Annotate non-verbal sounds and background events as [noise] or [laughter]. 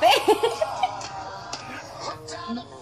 哎 [laughs] 嘿